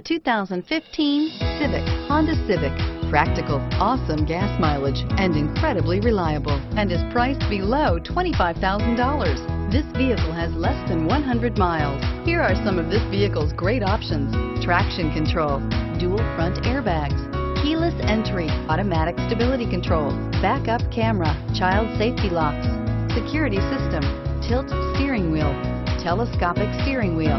2015 Civic, Honda Civic. Practical, awesome gas mileage, and incredibly reliable, and is priced below $25,000. This vehicle has less than 100 miles. Here are some of this vehicle's great options. Traction control, dual front airbags, keyless entry, automatic stability control, backup camera, child safety locks, security system, tilt steering wheel, telescopic steering wheel.